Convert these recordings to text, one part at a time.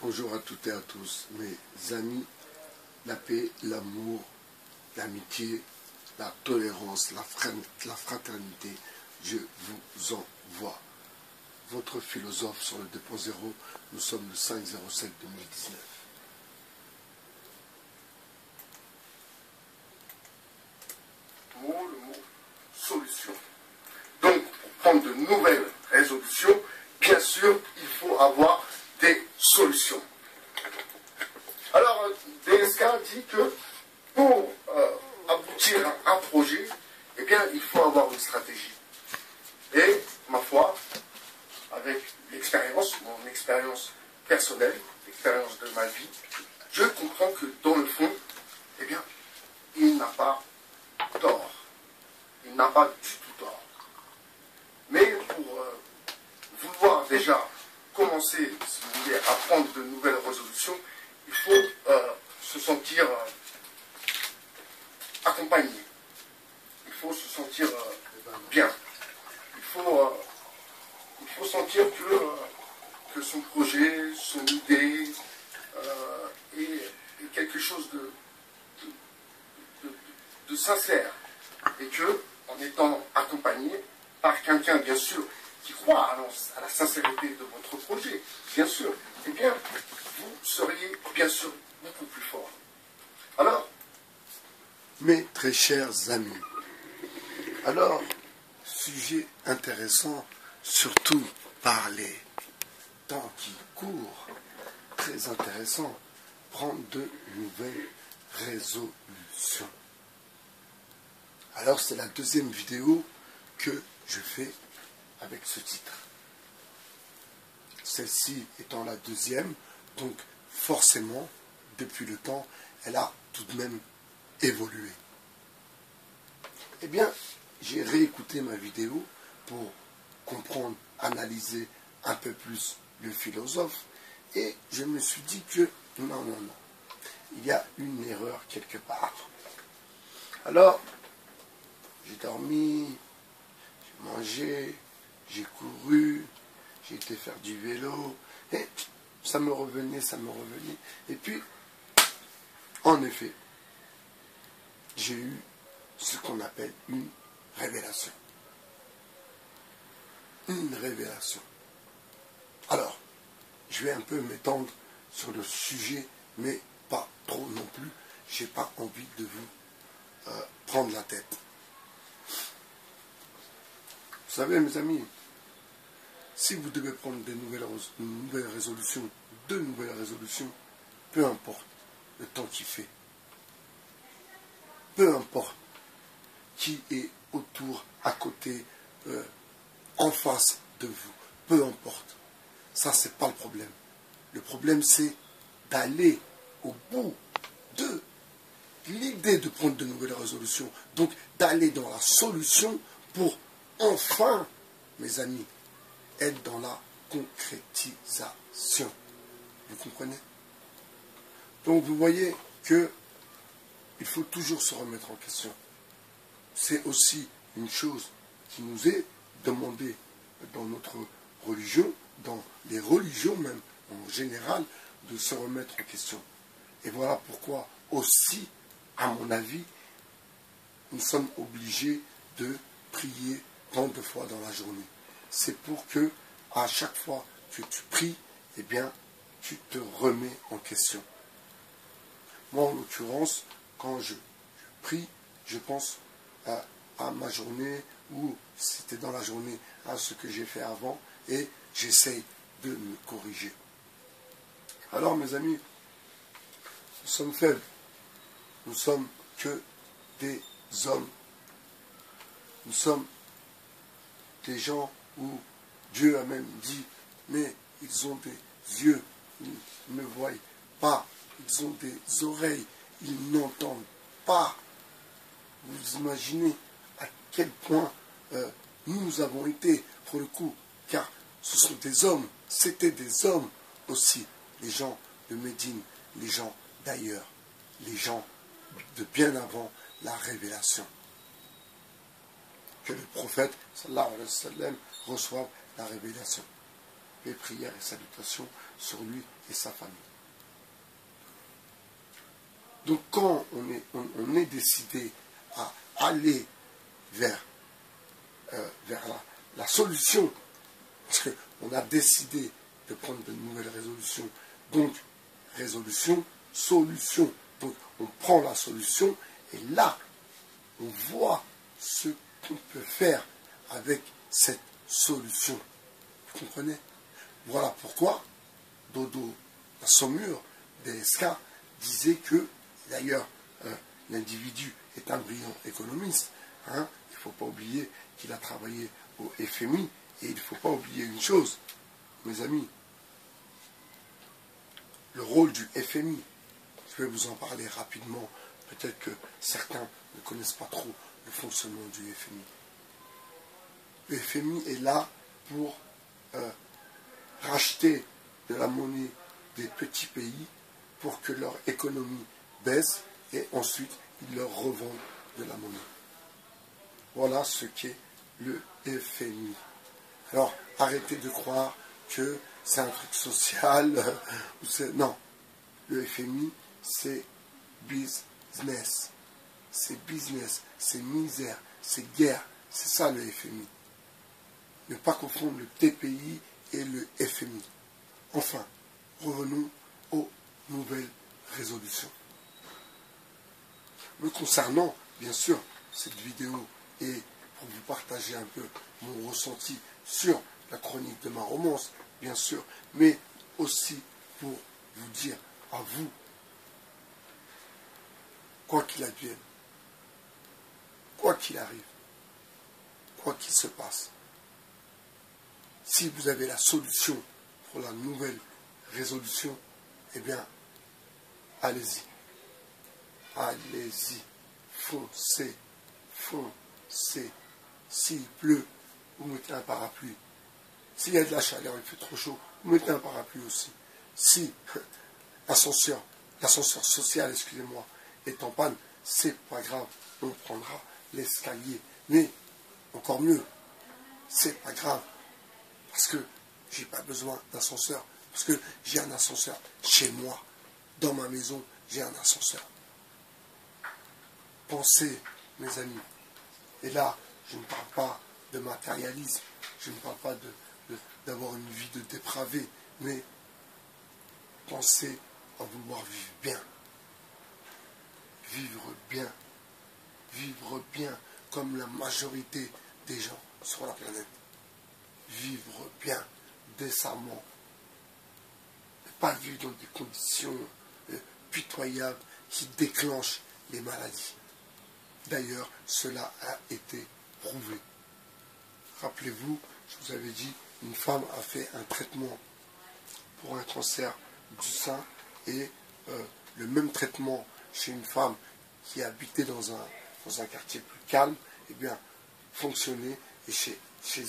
Bonjour à toutes et à tous, mes amis, la paix, l'amour, l'amitié, la tolérance, la, fraternité, je vous envoie. Votre philosophe sur le 2.0, nous sommes le 5 07 2019. Mot, le mot solution. Donc, pour prendre de nouvelles résolutions, bien sûr, il faut avoir des solutions. Dit que pour euh, aboutir à un projet, eh bien, il faut avoir une stratégie. Et, ma foi, avec l'expérience, mon expérience personnelle, l'expérience de ma vie, je comprends que dans le fond, eh bien, il n'a pas tort. Il n'a pas du tout accompagné. Il faut se sentir bien. Il faut, il faut sentir que, que son projet, son idée est, quelque chose de, de, sincère. Et que, en étant accompagné par quelqu'un, bien sûr, qui croit à la sincérité de votre projet, bien sûr, eh bien, vous seriez bien sûr beaucoup plus fort. Alors Mes très chers amis, alors, sujet intéressant, surtout par les temps qui courent, très intéressant, prendre de nouvelles résolutions. Alors, c'est la deuxième vidéo que je fais avec ce titre. Celle-ci étant la deuxième, donc forcément, depuis le temps, elle a tout de même évolué. Eh bien, j'ai réécouté ma vidéo pour comprendre, analyser un peu plus le philosophe, et je me suis dit que non, non, non, il y a une erreur quelque part. Alors, j'ai dormi, j'ai mangé, j'ai couru, j'ai été faire du vélo, et ça me revenait, ça me revenait. Et puis, en effet, j'ai eu ce qu'on appelle une révélation. Une révélation. Alors, je vais un peu m'étendre sur le sujet, mais pas trop non plus. Je n'ai pas envie de vous euh, prendre la tête. Vous savez, mes amis, si vous devez prendre des nouvelles, nouvelles résolutions, de nouvelles résolutions, peu importe le temps qu'il fait, peu importe qui est autour, à côté, euh, en face de vous, peu importe. Ça, c'est pas le problème. Le problème, c'est d'aller au bout de l'idée de prendre de nouvelles résolutions. Donc, d'aller dans la solution pour enfin, mes amis, être dans la concrétisation. Vous comprenez? Donc vous voyez que il faut toujours se remettre en question. C'est aussi une chose qui nous est demandée dans notre religion, dans les religions même en général, de se remettre en question. Et voilà pourquoi aussi, à mon avis, nous sommes obligés de prier tant de fois dans la journée. C'est pour que, à chaque fois que tu pries, eh bien, tu te remets en question. Moi, en l'occurrence, quand je, prie, je pense à, ma journée ou c'était dans la journée à ce que j'ai fait avant et j'essaye de me corriger. Alors, mes amis, nous sommes faibles. Nous sommes que des hommes. Nous sommes des gens où Dieu a même dit, mais ils ont des yeux, ils ne voient pas, ils ont des oreilles, ils n'entendent pas. Vous imaginez à quel point euh, nous avons été, pour le coup, car ce sont des hommes, c'était des hommes aussi, les gens de Médine, les gens d'ailleurs, les gens de bien avant la révélation que le prophète sallallahu alayhi wa sallam reçoive la révélation. Paix, prières et salutations sur lui et sa famille. Donc quand on est, décidé à aller vers, euh, la, solution, parce qu'on a décidé de prendre de nouvelles résolutions, donc résolution, solution. Donc on prend la solution et là, on voit ce qu'on peut faire avec cette solution. Vous comprenez? Voilà pourquoi Dodo, la Saumur, DSK, disait que, d'ailleurs, euh, l'individu est un brillant économiste. Hein, il ne faut pas oublier qu'il a travaillé au FMI et il ne faut pas oublier une chose, mes amis, le rôle du FMI. Je vais vous en parler rapidement. Peut-être que certains ne connaissent pas trop le fonctionnement du FMI. Le FMI est là pour euh, racheter de la monnaie des petits pays pour que leur économie baisse et ensuite ils leur revendent de la monnaie. Voilà ce qu'est le FMI. Alors arrêtez de croire que c'est un truc social. non, le FMI, c'est business. C'est business, c'est misère, c'est guerre. C'est ça le FMI. Ne pas confondre le TPI et le FMI. Enfin, revenons aux nouvelles résolutions. Me concernant, bien sûr, cette vidéo est pour vous partager un peu mon ressenti sur la chronique de ma romance, bien sûr, mais aussi pour vous dire à vous, quoi qu'il advienne, quoi qu'il arrive, quoi qu'il se passe, si vous avez la solution pour la nouvelle résolution, eh bien, allez-y. Allez-y. Foncez. Foncez. S'il pleut, vous mettez un parapluie. S'il y a de la chaleur, il fait trop chaud, vous mettez un parapluie aussi. Si l'ascenseur, l'ascenseur social, excusez-moi, est en panne, c'est pas grave, on prendra l'escalier. Mais, encore mieux, c'est pas grave, parce que j'ai pas besoin d'ascenseur, parce que j'ai un ascenseur chez moi, dans ma maison, j'ai un ascenseur. Pensez, mes amis, et là, je ne parle pas de matérialisme, je ne parle pas d'avoir une vie de dépravé, mais pensez à vouloir vivre bien. Vivre bien. Vivre bien comme la majorité des gens sur la planète. Vivre bien, décemment. Pas vivre dans des conditions euh, pitoyables qui déclenchent les maladies. D'ailleurs, cela a été prouvé. Rappelez-vous, je vous avais dit, une femme a fait un traitement pour un cancer du sein et euh, le même traitement chez une femme qui habitait dans un, dans un quartier plus calme, eh bien, fonctionnait. Et chez,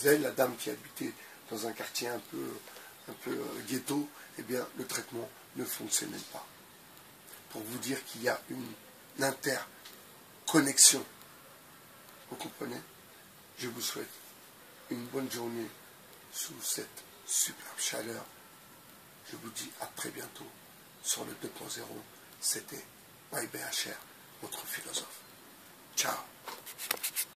elle, la dame qui habitait dans un quartier un peu, euh, ghetto, eh bien, le traitement ne fonctionnait pas. Pour vous dire qu'il y a une interconnexion. Vous comprenez? Je vous souhaite une bonne journée sous cette superbe chaleur. Je vous dis à très bientôt sur le 2.0. C'était YBHR, votre philosophe. Ciao